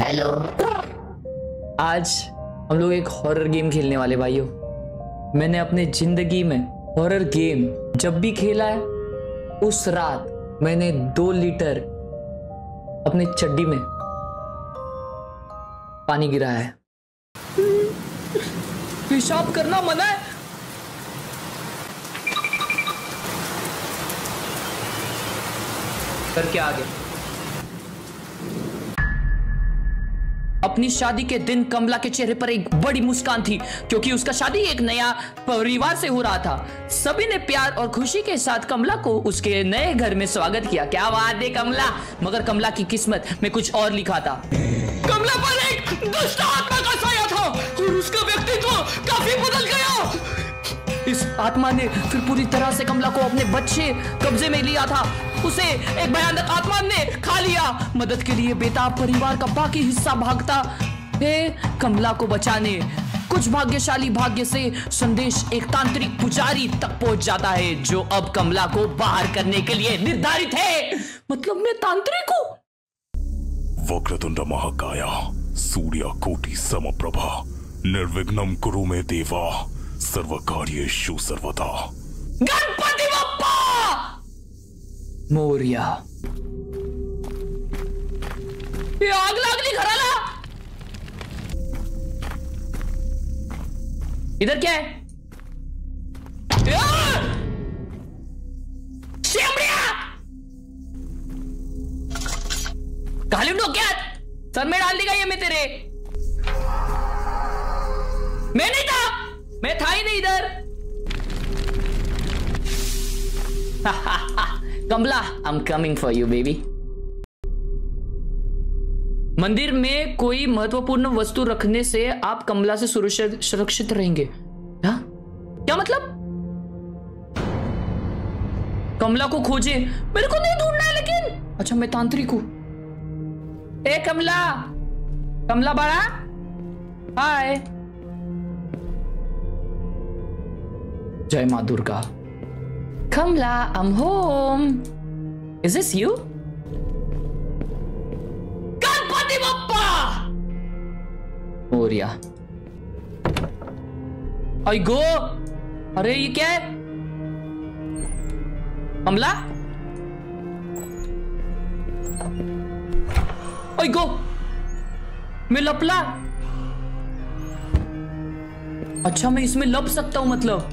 Hello. आज हम लोग एक हॉरर गेम खेलने वाले भाइयों। मैंने अपने ज़िंदगी में हॉरर गेम जब भी खेला है, उस रात मैंने दो लीटर अपने चड्डी में पानी गिराया है। पेशाब करना मना है। करके आ गए अपनी शादी के दिन कमला के चेहरे पर एक बड़ी मुस्कान थी, क्योंकि उसका शादी एक नया परिवार से हो रहा था। सभी ने प्यार और खुशी के साथ कमला को उसके नए घर में स्वागत किया। क्या बात है कमला? मगर कमला की किस्मत में कुछ और लिखा था। कमला पर एक दुष्ट आत्मा का साया था, और उसका व्यक्तित्व काफ़ी बदल गया। इस आत्मा ने फिर पूरी तरह से कमला को अपने बच्चे कब्जे में लिया था। उसे एक भयानक आत्मा ने खा लिया। मदद के लिए बेताब परिवार का बाकी हिस्सा भागता। है कमला को बचाने कुछ भाग्यशाली भाग्य से संदेश एक तांत्रिक पुजारी तक पहुँच जाता है जो अब कमला को बाहर करने के लिए निर्धारित है। मतलब मैं तांत्रिक हूँ? वक्रतुंड महाकाय सूर्यकोटि समप्रभा निर्विघ्नं कुरु मे देवा सर्व सर्वकार्येषु सर्वदा। गणपति बप्पा! मोरिया। आग लागली घराला इधर क्या है? या! शेमड्या! घालून सर में डाल दी ये मैं तेरे। मैं नहीं था। मैं था ही नहीं इधर। Kamla I am coming for you baby मंदिर में कोई महत्वपूर्ण वस्तु रखने से आप कमला से सुरक्षित रहेंगे। क्या? क्या मतलब? कमला को खोजे। मेरे को नहीं ढूंढना है लेकिन। अच्छा मैं तांत्रिक हूँ। ए, कमला। कमला बड़ा। हाय जय माँ Durga. I am home is this you Ganpati Bappa Morya I go अरे ये क्या है कमला आई गो मैं लपला अच्छा मैं इसमें लप सकता हूँ मतलब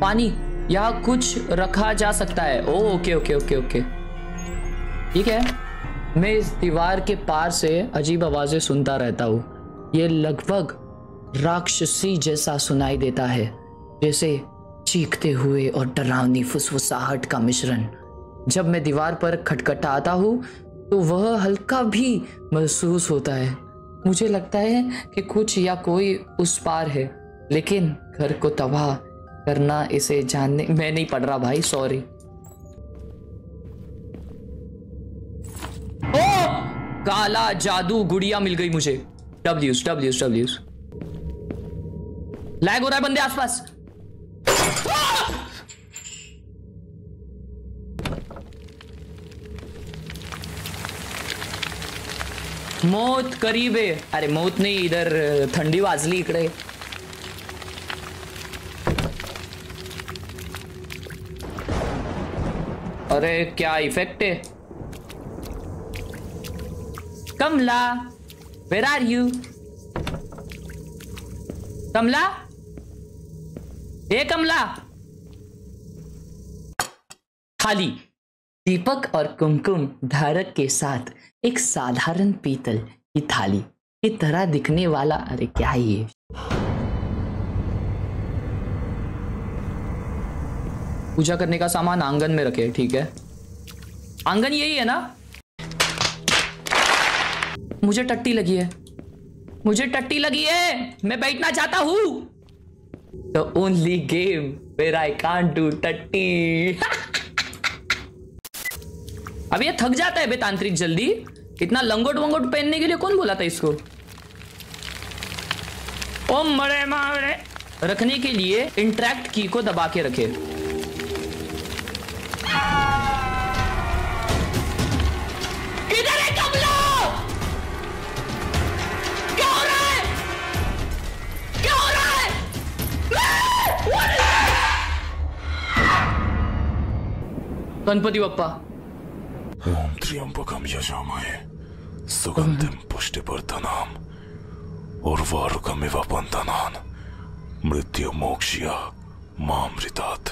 पानी या कुछ रखा जा सकता है? ओ ओके ओके ओके ओके ठीक है? मैं इस दीवार के पार से अजीब आवाज़ें सुनता रहता हूँ। ये लगभग राक्षसी जैसा सुनाई देता है, जैसे चीखते हुए और डरावनी फुसफुसाहट का मिश्रण। जब मैं दीवार पर खटखटाता हूँ तो वह हल्का भी महसूस होता है। मुझे लगता है कि कुछ या कोई उस पार है, लेकिन घर को तबाह करना, इसे जानने, मैं नहीं पढ़ रहा भाई सॉरी काला जादू गुड़िया मिल गई मुझे। डब्ल्यूस डब्ल्यूस डब्ल्यूस लैग हो रहा है बंदे आसपास। मौत करीब। आहे अरे मौत नाही, इधर, थंडी वाजली इकडे। अरे क्या इफ़ेक्ट है? Kamla where are you Kamla? Kamla! खाली। दीपक और कुमकुम धारक के साथ एक साधारण पीतल की थाली की तरह दिखने वाला अरे क्या है ये? पूजा करने का सामान आँगन में रखे, ठीक है? आँगन यही है ना? मुझे टट्टी लगी है। मुझे टट्टी लगी है। मैं बैठना चाहता हूँ। The only game where I can't do टट्टी। अब ये थक जाता है बेतांत्रिक जल्दी। इतना लंगोट वंगोट पहनने के लिए कौन बोला था इसको? ओम मरे मारे रखने के लिए इंट्रैक्ट की को दबा के रखे। गणपति बप्पा। ओम त्र्यंबकम यजामहे। सुगंधिम पुष्टिवर्धनाम। उर्वारुकमिव बंधनान मृत्यु मोक्षिया मामृतात्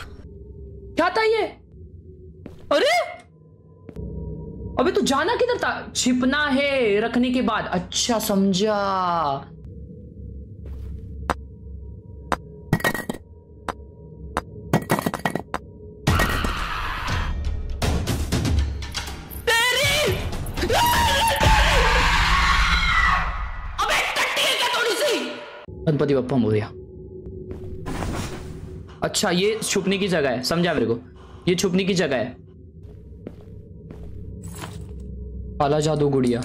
क्या था ये? अरे! अबे तू जाना किधर था? छिपना है रखने के बाद। अच्छा समझा। गणपति बप्पा मोरिया अच्छा ये छुपने की जगह है, समझा मेरे को। ये छुपने की जगह है। काला जादू गुड़िया।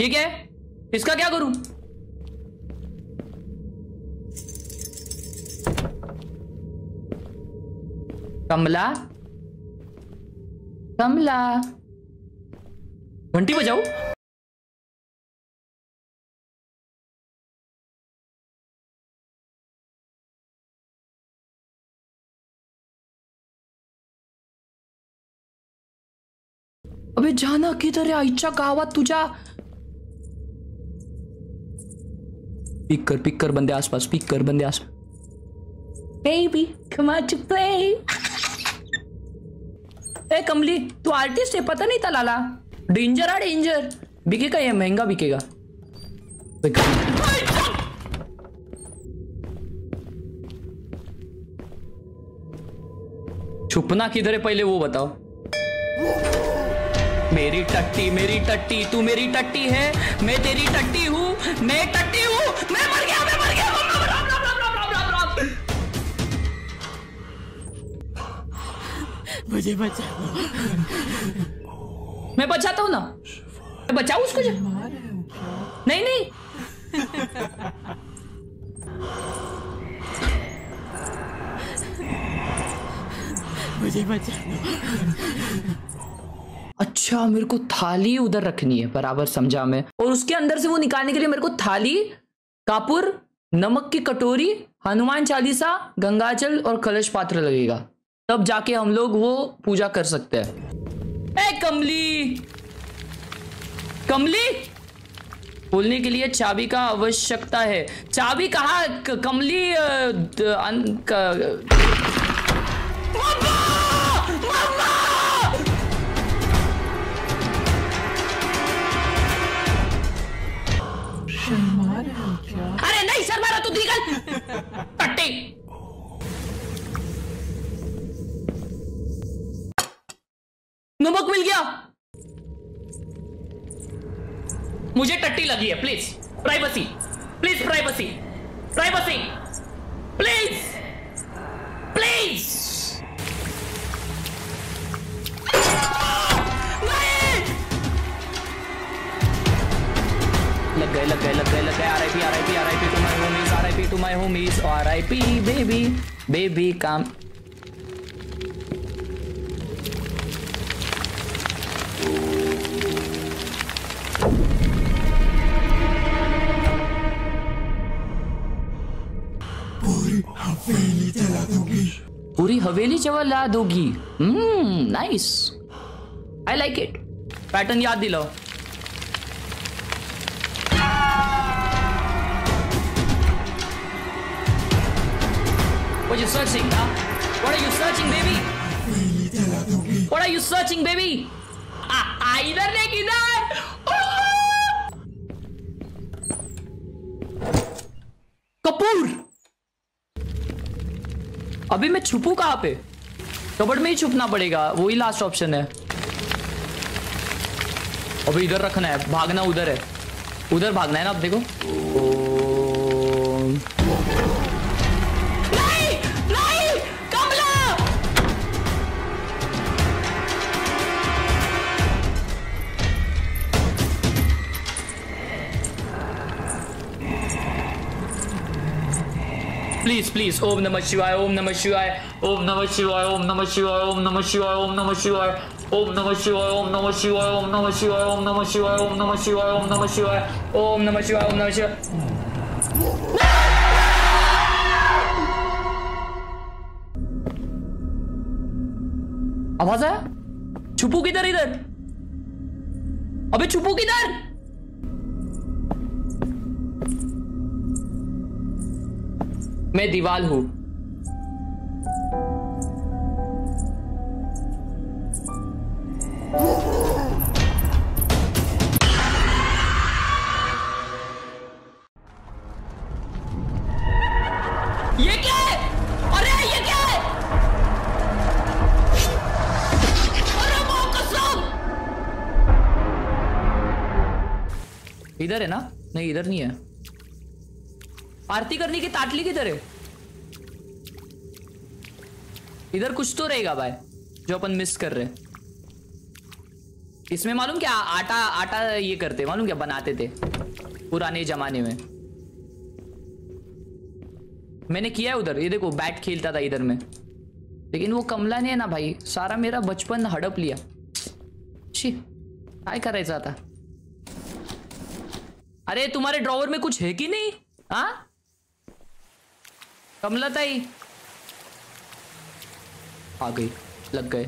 ये क्या है? इसका क्या करूँ? कमला? कमला? घंटी बजाओ। अबे जाना किधर है? आईच्या गावात तुझ्या पिक कर पिक कर बंदे आसपास पिक कर बंदे आसपास baby come out to play. ए कमली तू आर्टिस्ट है? पता नहीं था लाला। डेंजर आ डेंजर बिकेगा ये महँगा बिकेगा? छुपना किधर है पहले वो बताओ। मेरी टट्टी मेरी टट्टी तू मेरी टट्टी है। मैं तेरी टट्टी हूँ मैं टट्टी हूँ। मैं मर गया मैं मर गया। Bruh, bruh, bruh, bruh, bruh, bruh, bruh, bruh. मुझे बचा मैं बचाता हूँ ना? मैं बचाऊ उसको जा? नहीं नहीं। मुझे बचा अच्छा मेरे को थाली उधर रखनी है, बराबर समझा मैं। और उसके अंदर से वो निकालने के लिए मेरे को थाली, कापुर, नमक की कटोरी, हनुमान चालीसा, गंगाजल और कलश पात्र लगेगा। तब जाके हम लोग वो पूजा कर सकते हैं। ए, कमली! कमली! बोलने के लिए चाबी का आवश्यकता है। चाबी कहा कमली द- क- लगी है please privacy please privacy privacy please please लग गए लग गए लग गए लग गए R I P R I P R I P to my homies R I P to my homies R I P baby baby काम हवेली चावल ला दोगी। Nice I like it pattern याद दिलाओ। You searching What are you searching, इधर देख इधर। कपूर! अभी मैं छुपू कहाँ पे? कबड़ में ही छुपना पड़ेगा, वही लास्ट ऑप्शन है। अभी इधर रखना है, भागना उधर है। उधर भागना है ना आप देखो। ओम। प्लीज़ प्लीज़ ओम नमः शिवाय ओम नमः शिवाय ओम नमः शिवाय ओम नमः शिवाय ओम नमः शिवाय ओम नमः शिवाय ओम नमः शिवाय ओम नमः शिवाय ओम नमः शिवाय ओम नमः शिवाय ओम नमः शिवाय ओम नमः शिवाय ओम नमः शिवाय ओम नमः शिवाय आवाज़ आया छुपू किधर इधर अबे छुपू किधर मैं दीवाल हूँ। इधर है ना? नहीं इधर नहीं है। आरती करने की ताटली किधर है? इधर कुछ तो रहेगा भाई, जो अपन मिस कर रहे हैं। इसमें मालूम क्या, आटा आटा ये करते, मालूम क्या बनाते थे पुराने जमाने में? मैंने किया है उधर, ये देखो बैट खेलता था इधर में। लेकिन वो कमला ने है ना भाई, सारा मेरा बचपन हड़प लिया। शी काय करायचं आता? अरे, तुम्हारे ड्रॉवर में कुछ है कि नहीं? हाँ? कमला ताई। आ गई लग गए।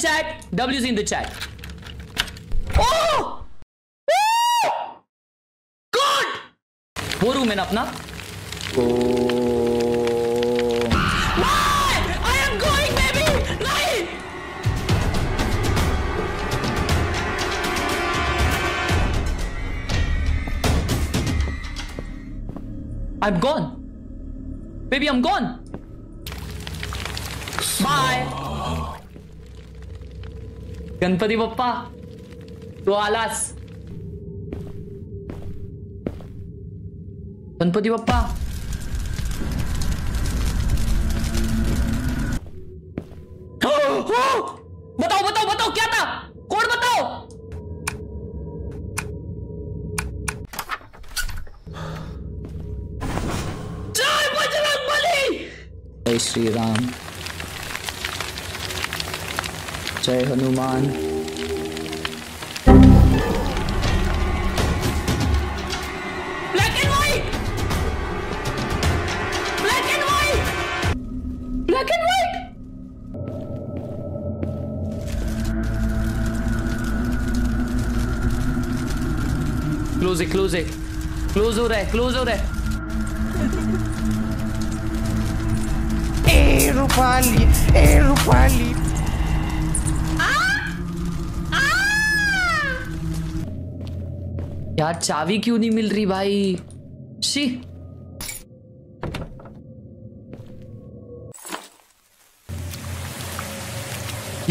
chat. W's in the chat. Oh! oh! God! What room in up now? Oh. Man! I am going, baby! Nahin! I'm gone. Baby, I'm gone. Bye. Ganpati Bappa तू आलास। गणपति बाप्पा। हो, हो! बताओ बताओ बताओ क्या था? कोड बताओ? जय बजरंग बली जय Shri Ram and white close है क्लोज है क्लोज हो रहा है क्लोज हो रहा है. ए रूपाली ए रूपाली यार चाबी क्यों नहीं मिल रही भाई? शी।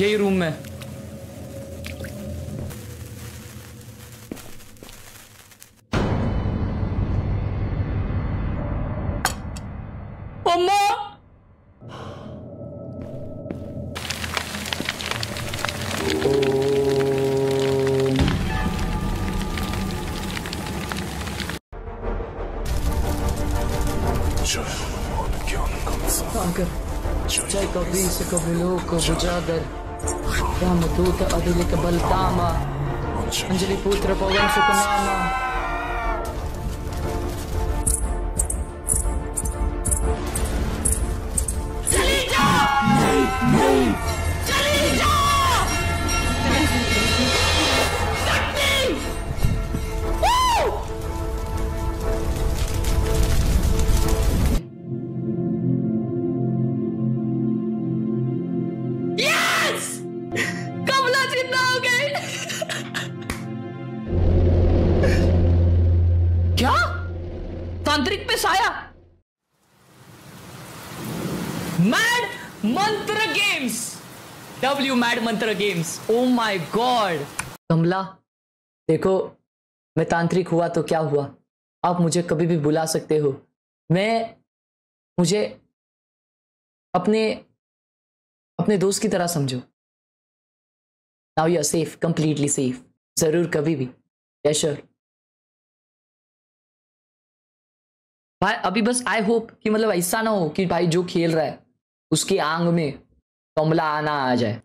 यही रूम में। जय कबीर से कबीलों को बुझागर राम दूत अधिलिक बलतामा अंजलि पुत्र पवन सुकुमामा डब्ल्यू मैड मंत्र games oh my God Kamla, देखो, मैं तांत्रिक हुआ तो क्या हुआ? आप मुझे कभी भी बुला सकते हो। मैं, मुझे अपने अपने दोस्त की तरह समझो। Now you are safe completely safe ज़रूर कभी भी। यशर भाई, अभी बस आई होप कि मतलब ऐसा ना हो कि भाई जो खेल रहा है, उसकी आंग में कमला आना आ जाए।